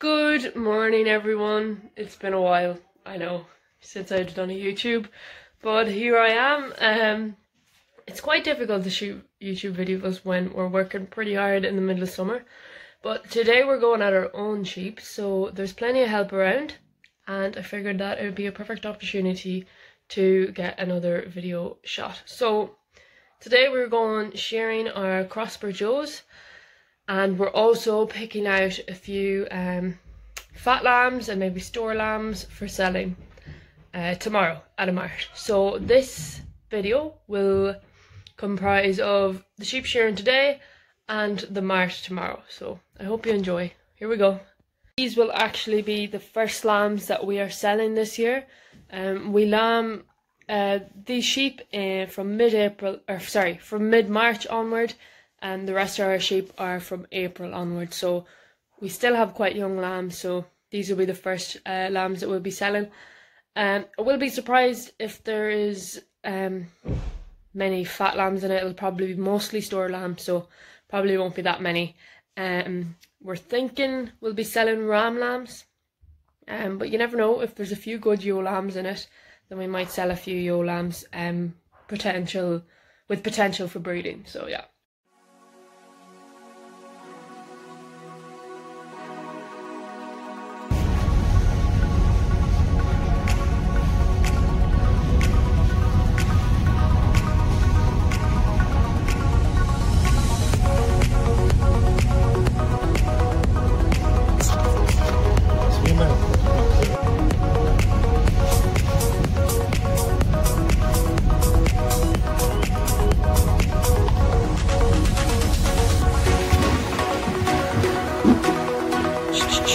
Good morning, everyone. It's been a while, I know, since I've done a YouTube, but here I am. Um, it's quite difficult to shoot YouTube videos when we're working pretty hard in the middle of summer, but today we're going at our own sheep, so there's plenty of help around, and I figured that it would be a perfect opportunity to get another video shot. So today we're going shearing our crossbred ewes and we're also picking out a few um, fat lambs and maybe store lambs for selling uh, tomorrow at a mart. So this video will comprise of the sheep shearing today and the mart tomorrow. So I hope you enjoy. Here we go. These will actually be the first lambs that we are selling this year. Um, we lamb uh, these sheep uh, from mid-April, or sorry, from mid-March onward and the rest of our sheep are from April onwards. So we still have quite young lambs, so these will be the first uh, lambs that we'll be selling. Um, I will be surprised if there is um, many fat lambs in it. It'll probably be mostly store lambs, so probably won't be that many. Um, we're thinking we'll be selling ram lambs, um, but you never know. If there's a few good ewe lambs in it, then we might sell a few ewe lambs. Um, potential with potential for breeding. So yeah.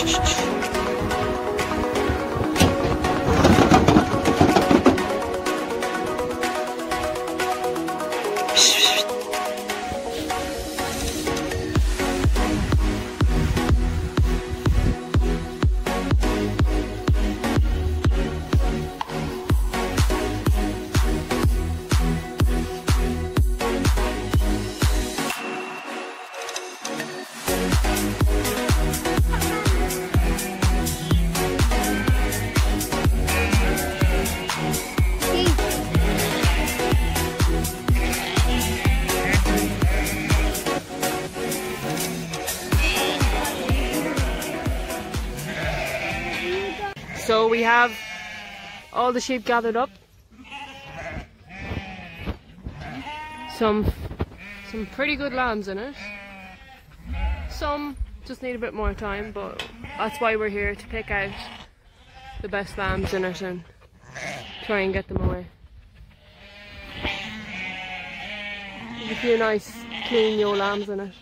So we have all the sheep gathered up. Some some pretty good lambs in it. Some just need a bit more time, but that's why we're here to pick out the best lambs in it and try and get them away. A few nice clean ewe lambs in it.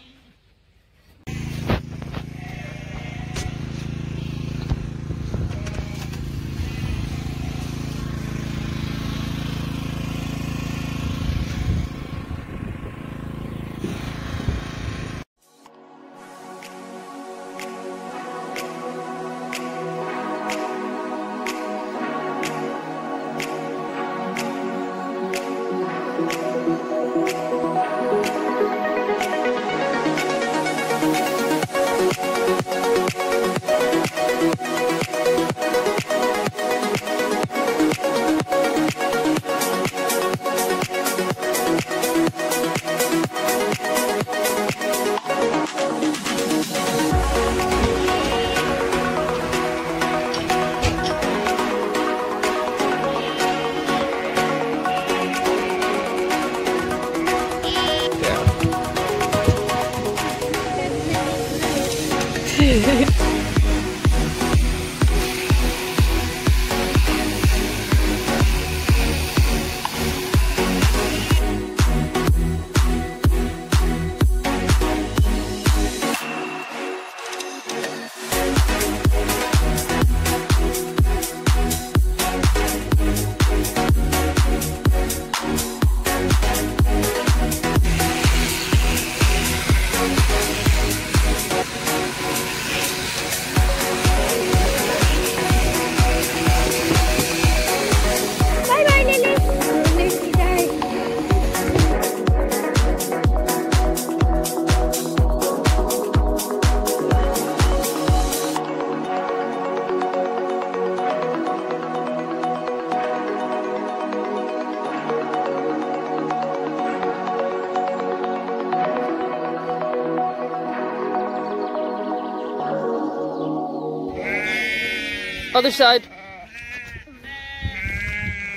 Other side.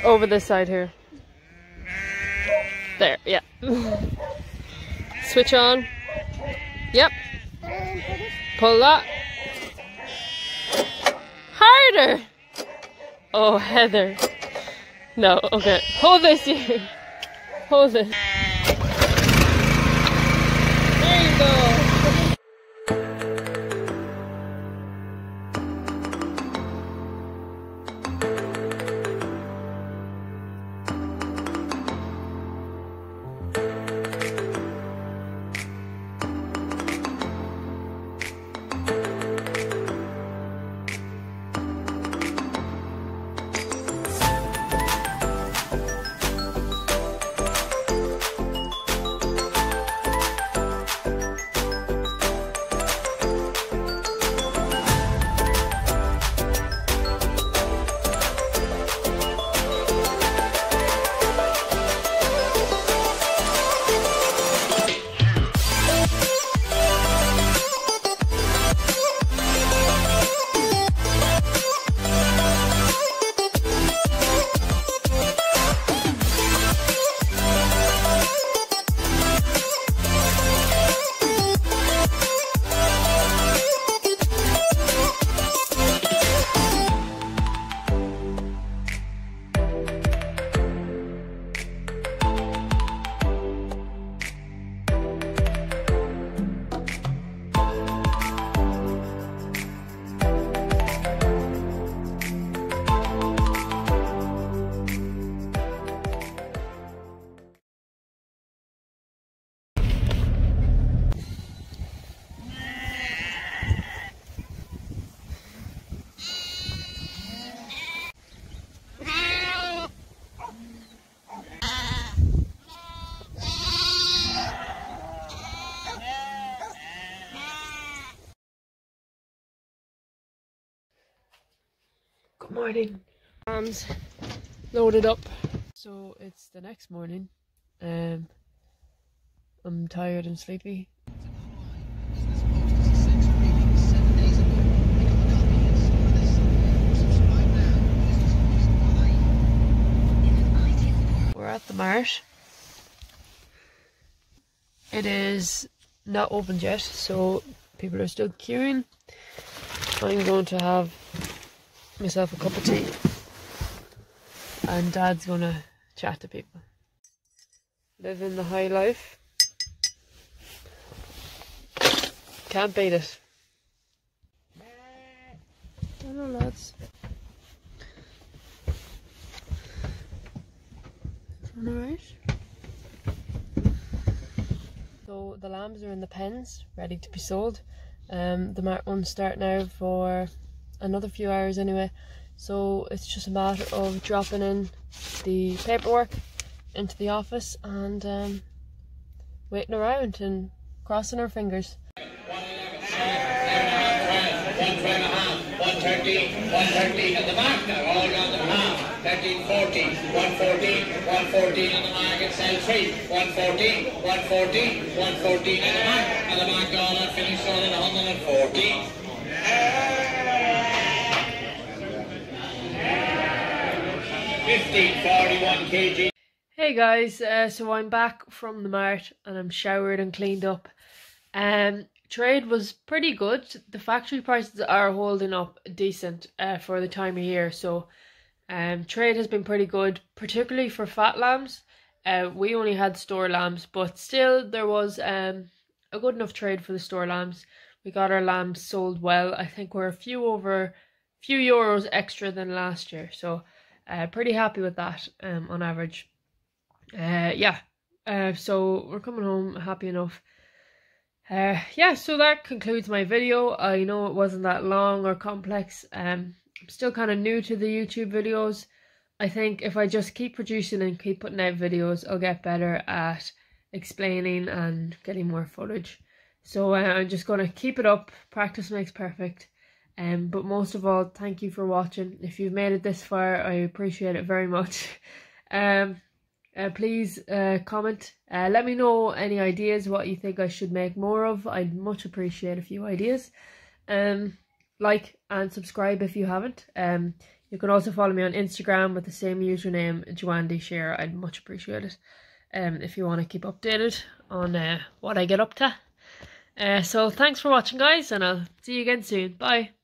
Over this side here. There, yeah. Switch on. Yep. Pull up. Harder! Oh, Heather. No, okay. Hold this here. Hold this. Morning. Arms loaded up. So it's the next morning. Um, I'm tired and sleepy. We're at the marsh. It is not open yet, so people are still queuing. I'm going to have myself a cup of tea. And Dad's gonna chat to people. Living the high life. Can't beat it. Hello, lads. Alright. So the lambs are in the pens, ready to be sold. Um, the mart won't start now for another few hours anyway. So it's just a matter of dropping in the paperwork into the office and um, waiting around and crossing our fingers. 113, 113 at the mark now, all gone to half. 13, 14, 114, 114 on the mark at cell 3, 114, 114, 114 at the mark, and the mark all are finished on at 114. Hey guys, uh, so I'm back from the mart and I'm showered and cleaned up. Um, trade was pretty good. The factory prices are holding up decent uh, for the time of year, so um, trade has been pretty good, particularly for fat lambs. Uh, we only had store lambs, but still there was um a good enough trade for the store lambs. We got our lambs sold well. I think we're a few over, few euros extra than last year, so uh, pretty happy with that um on average. Uh, yeah. Uh, so we're coming home happy enough. Uh, yeah, so that concludes my video. I know it wasn't that long or complex. Um, I'm still kind of new to the YouTube videos. I think if I just keep producing and keep putting out videos, I'll get better at explaining and getting more footage. So uh, I'm just going to keep it up. Practice makes perfect. Um, but most of all, thank you for watching. If you've made it this far, I appreciate it very much. um, uh, please uh, comment. Uh, let me know any ideas, what you think I should make more of. I'd much appreciate a few ideas. Um, like and subscribe if you haven't. Um, you can also follow me on Instagram with the same username, Joanne D. I'd much appreciate it. Um, if you want to keep updated on uh, what I get up to. Uh, so thanks for watching, guys, and I'll see you again soon. Bye.